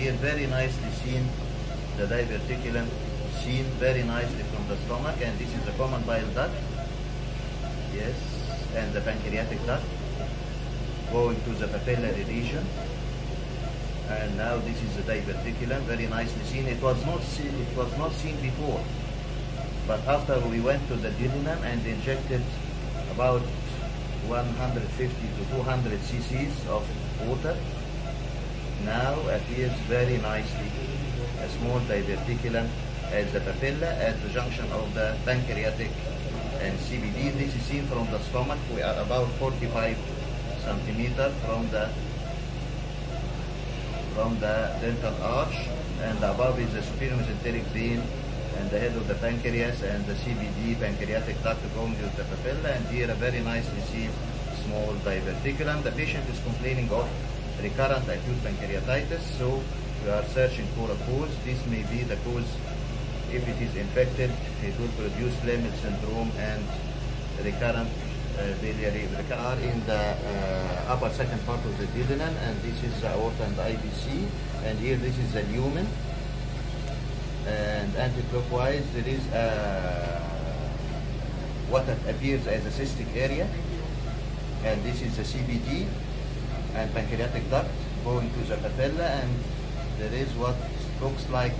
here very nicely seen the diverticulum seen very nicely from the stomach and this is the common bile duct. Yes, and the pancreatic duct going to the papillary region. And now this is the diverticulum, very nicely seen. It was not seen, it was not seen before. But after we went to the duodenum and injected about 150 to 200 cc's of water, now appears very nicely a small diverticulum at the papilla at the junction of the pancreatic and CBD. This is seen from the stomach. We are about 45 centimeter from the from the dental arch and above is the superior mesenteric vein and the head of the pancreas and the CBD pancreatic duct going to the papilla and here a very nicely seen small diverticulum. The patient is complaining of recurrent acute pancreatitis so we are searching for a cause. This may be the cause. If it is infected it will produce Lemmel syndrome and recurrent uh, biliary are in the uh, upper second part of the duodenum and this is the aorta and the IVC and here this is the lumen. And anti-clockwise there is a, what appears as a cystic area and this is the CBD and pancreatic duct going to the papilla and there is what looks like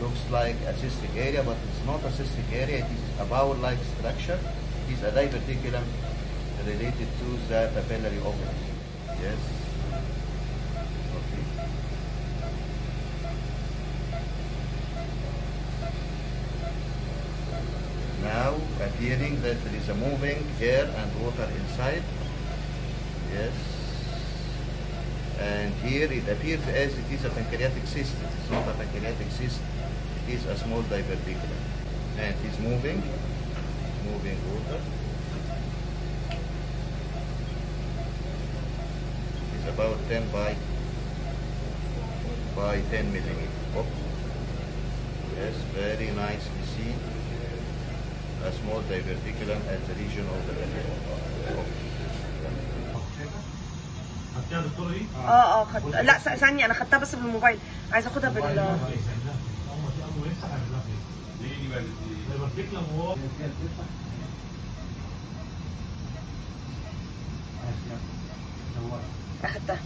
looks like a cystic area but it's not a cystic area. It is a bowel-like structure. It is a diverticulum related to the papillary ovary yes. Okay. Now appearing that there is a moving air and water inside yes and here it appears as it is a pancreatic cyst. It is not a pancreatic cyst. It is a small diverticulum. And it is moving moving water. It's about 10 by by 10 millimeter. Oh. yes very nicely seen a small diverticulum at the region of the آه آه لا ثانية أنا خدتها بس بالموبايل. عايزه أخدها بال أخدتها.